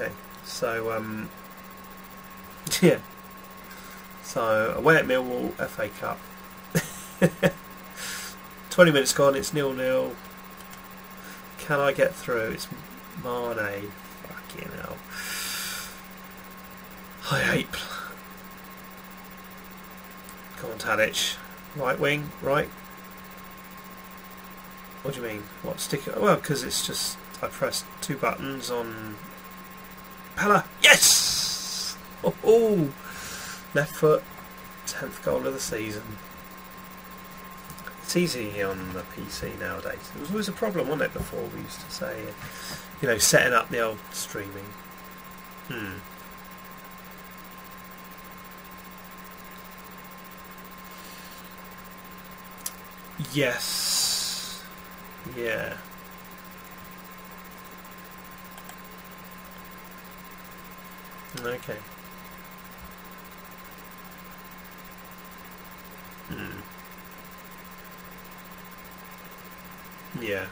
Okay, so um, yeah. So away at Millwall, FA Cup. Twenty minutes gone. It's nil nil. Can I get through? It's Mane. Fucking hell. I hate. Come on, Tadic. Right wing, right. What do you mean? What stick? Well, because it's just I pressed two buttons on Pellè. Yes! Oh, oh, left foot, tenth goal of the season. It's easy on the PC nowadays. It was always a problem, wasn't it? Before we used to say, you know, setting up the old streaming. Hmm. Yes. Yeah. Okay. Hmm. Yeah.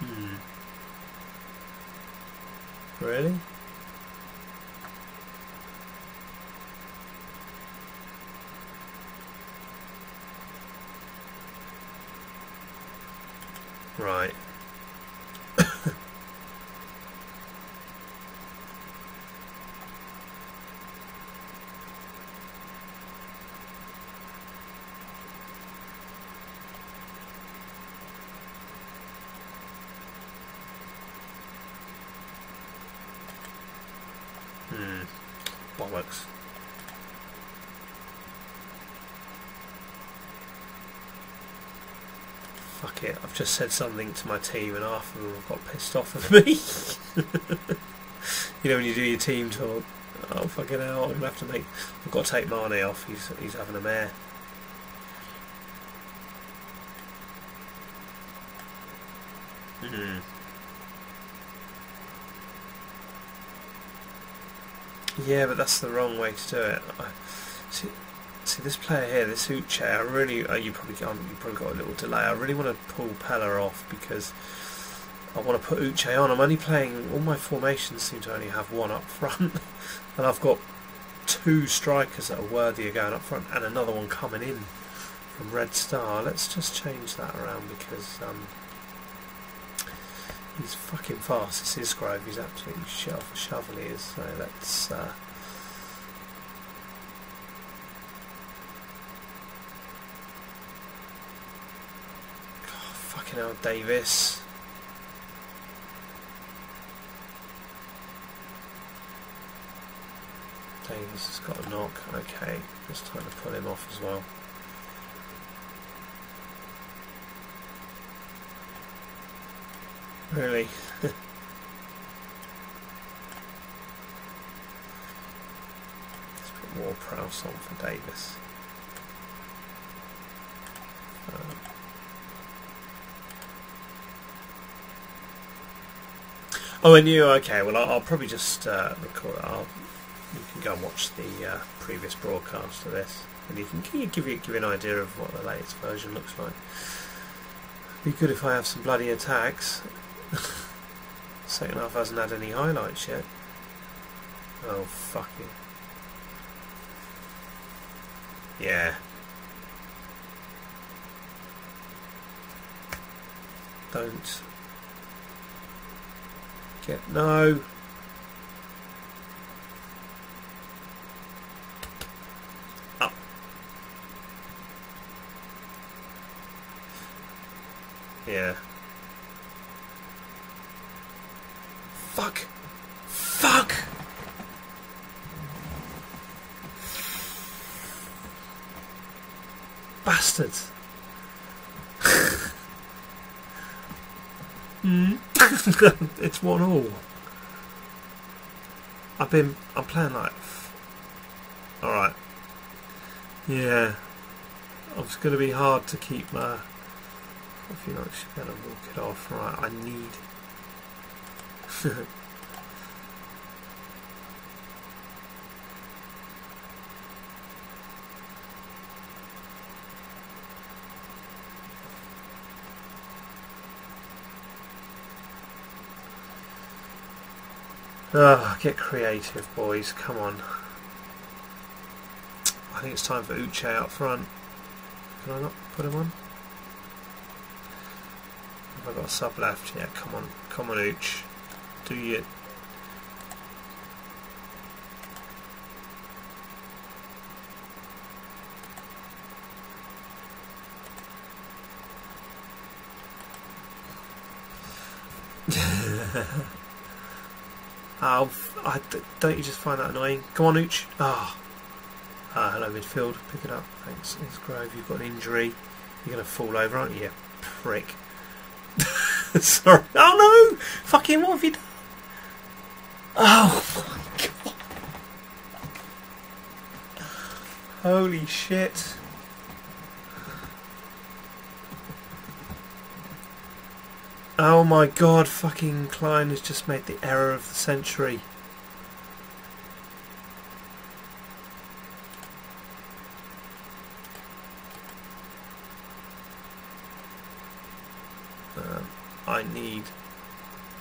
Hmm. Really? Right. hmm. Bollocks. Fuck it, I've just said something to my team and half of them have got pissed off at me. you know when you do your team talk, oh fucking hell, I'm gonna have to make I've got to take Marnie off, he's he's having a mare. Hmm. Yeah, but that's the wrong way to do it. I, see, see this player here, this Uche. I really, oh, you probably you probably got a little delay. I really want to pull Pellè off because I want to put Uche on. I'm only playing. All my formations seem to only have one up front, and I've got two strikers that are worthy of going up front, and another one coming in from Red Star. Let's just change that around because. Um, He's fucking fast. This is Grove. He's absolutely shove, shovel he is. So let's. Uh, Fucking Davis. Davis has got a knock. Okay, it's time to pull him off as well. Really? Let's put more Prowse on for Davis. Um, oh, and you? Okay, well, I'll, I'll probably just uh, record. I'll, you can go and watch the uh, previous broadcast of this, and you can give you give you an idea of what the latest version looks like. Be good if I have some bloody attacks. Second half hasn't had any highlights yet. Oh, fuck you. Yeah. Don't. Get. No! Up. Yeah. Fuck. Fuck! Bastards. Hmm? it's one all. I've been. I'm playing like. Alright. Yeah. It's going to be hard to keep my. I feel like she's going to walk it off. Right, I need. Oh, get creative, boys. Come on. I think it's time for Uche up front. Can I not put him on? Have I got a sub left? Yeah, come on. Come on, Uche. Do you... oh, I, don't you just find that annoying? Come on, Ooch. Ah. Oh. Ah, hello midfield. Pick it up. Thanks. It's Grove. You've got an injury. You're going to fall over, aren't you prick. Sorry. Oh no! Fucking what have you done? Oh my god. Holy shit. Oh my god, fucking Clyne has just made the error of the century. Um, I need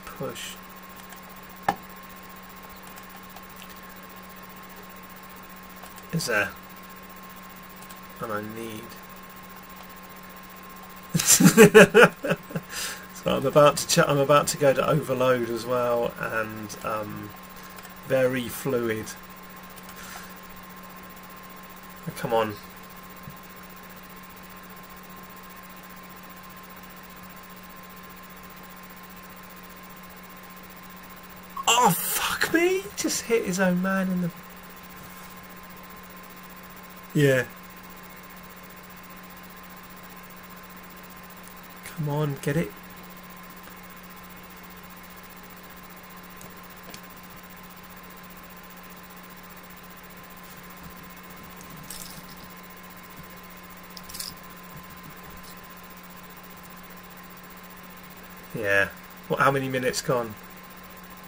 push. Is there? And I need. So I'm about to ch- I'm about to go to overload as well, and um, very fluid. Come on. Oh fuck me! Just hit his own man in the. Yeah. Come on, get it. Yeah. What? How many minutes gone?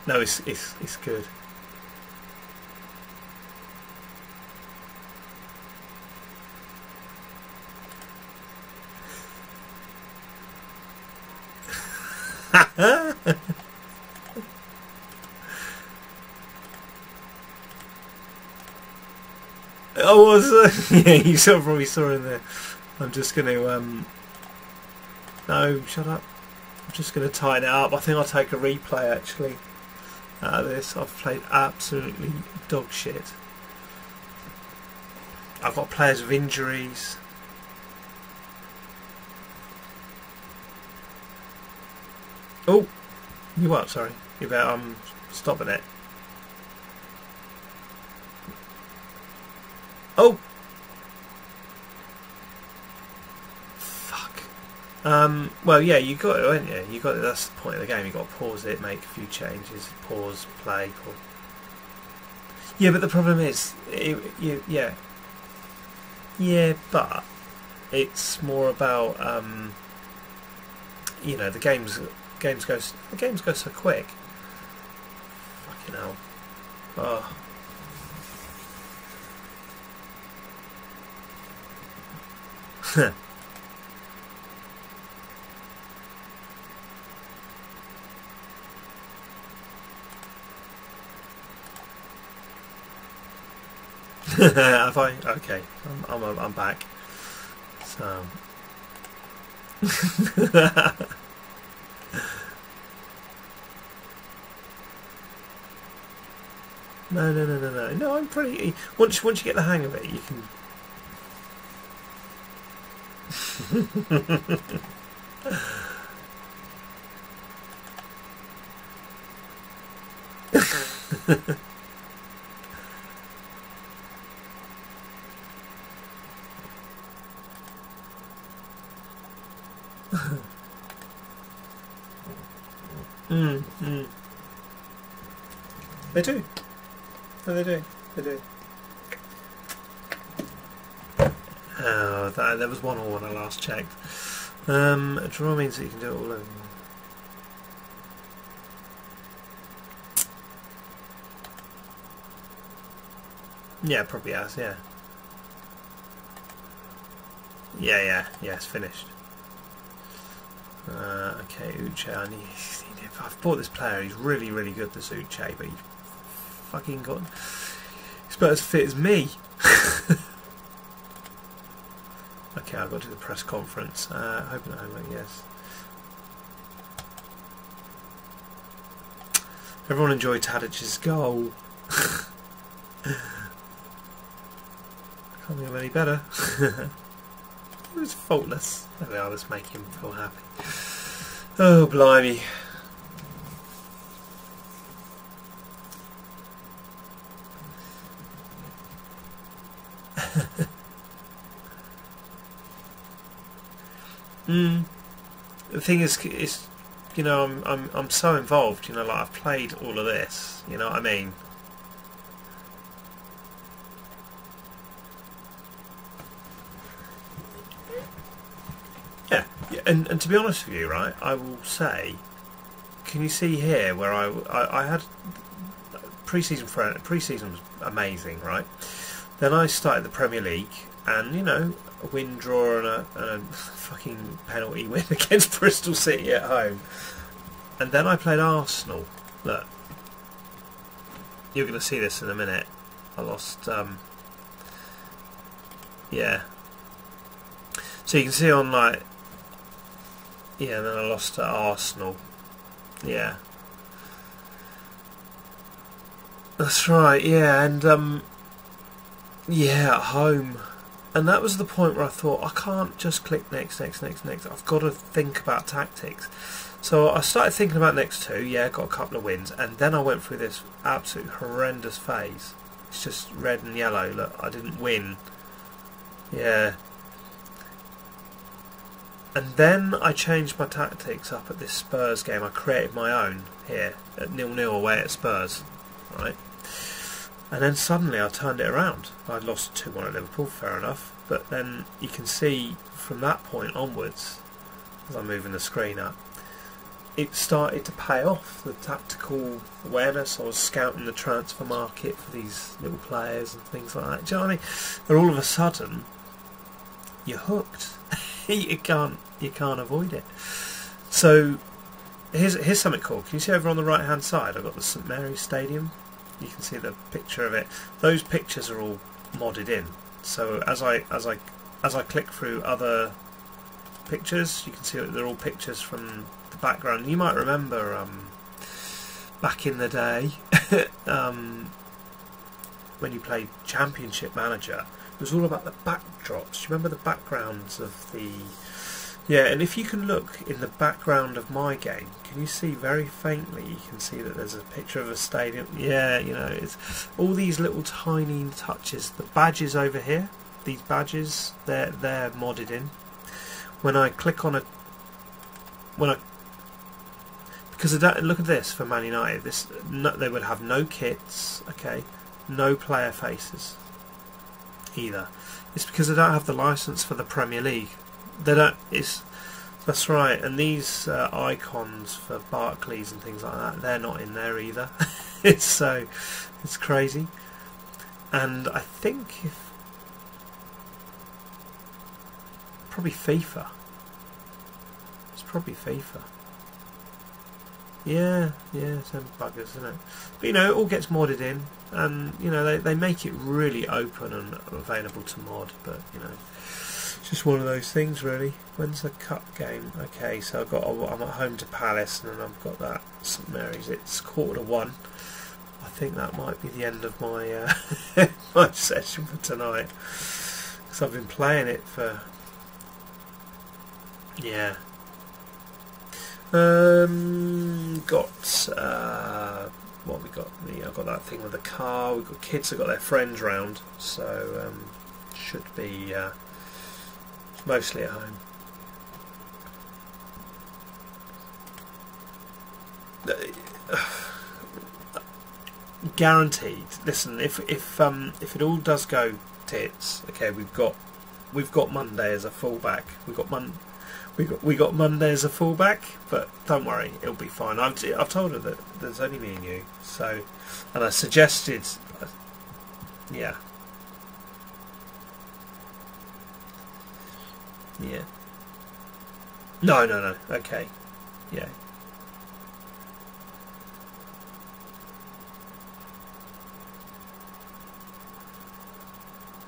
No, it's it's it's good. I was, uh, yeah, you saw probably saw in there. I'm just going to, um, no, shut up. I'm just going to tighten it up. I think I'll take a replay actually out of this. I've played absolutely dog shit. I've got players with injuries. Oh, you what? Sorry, you better um stopping it. Oh, Um, well, yeah, you got it, haven't you? You got it. That's the point of the game. You got to pause it, make a few changes, pause, play. Pause. Yeah, but the problem is, it, you, yeah, yeah, but it's more about um, you know the games. Games go. The games go so quick. Fucking hell. Oh. Have I? Okay, I'm, I'm, I'm back. So. no, no, no, no, no. No, I'm pretty. Once, once you get the hang of it, you can. mm, mm. They do. No, they do. They do. Oh, that, there was one all when I last checked. Um, a draw means that you can do it all over. Yeah, probably has, yeah. Yeah, yeah, yeah, it's finished. Okay, Uche. I need, I've bought this player. He's really, really good, this Uche, but he's fucking got. He's about as fit as me. okay, I've got to the press conference. Uh, hoping I hope yes. Everyone enjoyed Tadic's goal. Can't think of any better. it was faultless. There we are, let's make him feel happy. Oh, blimey. mm. The thing is, is you know, I'm I'm I'm so involved. You know, like I've played all of this. You know what I mean? Yeah, yeah. And and to be honest with you, right, I will say, can you see here where I I, I had pre-season was amazing, right? Then I started the Premier League, and you know, a win, draw, and a, and a fucking penalty win against Bristol City at home. And then I played Arsenal. Look, you're going to see this in a minute. I lost. Um, yeah. So you can see on like. Yeah, then I lost to Arsenal. Yeah. That's right. Yeah, and um. Yeah, at home and that was the point where I thought I can't just click next, next, next, next. I've got to think about tactics. So I started thinking about next two. Yeah, got a couple of wins, and then I went through this absolute horrendous phase. It's just red and yellow. Look, I didn't win. Yeah. And then I changed my tactics up at this Spurs game. I created my own here at nil nil away at Spurs, right? And then suddenly I turned it around. I'd lost 2 1 at Liverpool, fair enough. But then you can see from that point onwards, as I'm moving the screen up, it started to pay off. The tactical awareness, I was scouting the transfer market for these little players and things like that. Do you know what I mean? And all of a sudden, you're hooked. you can't you can't avoid it. So here's here's something cool. Can you see over on the right hand side? I've got the St Mary's Stadium you can see the picture of it. Those pictures are all modded in. So as I as I as I click through other pictures, you can see that they're all pictures from the background. You might remember um, back in the day um, when you played Championship Manager, it was all about the backdrops. Do you remember the backgrounds of the yeah, and if you can look in the background of my game, can you see very faintly, you can see that there's a picture of a stadium. Yeah, you know, it's all these little tiny touches. The badges over here, these badges, they're, they're modded in. When I click on a, when I, because that, look at this for Man United, this no, they would have no kits, okay, no player faces either. It's because they don't have the license for the Premier League they don't. It's that's right. And these uh, icons for Barclays and things like that, they're not in there either. it's so it's crazy. And I think if probably FIFA. It's probably FIFA. Yeah, yeah, some buggers, isn't it? But you know, it all gets modded in, and you know they they make it really open and available to mod. But you know, it's just one of those things, really. When's the cup game? Okay, so I've got I'm at home to Palace, and then I've got that St Mary's. It's quarter to one. I think that might be the end of my uh, my session for tonight because I've been playing it for yeah. Um, got uh, what we got? The I got that thing with the car. We've got kids have got their friends round, so um, should be. Uh, mostly at home. Guaranteed. Listen, if if um if it all does go tits, okay, we've got we've got Monday as a fallback. We've got Mon we got we got Monday as a fallback, but don't worry, it'll be fine. I've, I've told her that there's only me and you, so and I suggested, uh, yeah, yeah. No, no, no. Okay, yeah.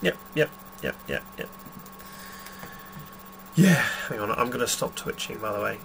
Yep, yep, yep, yep, yep. Yeah, hang on, I'm going to stop twitching by the way.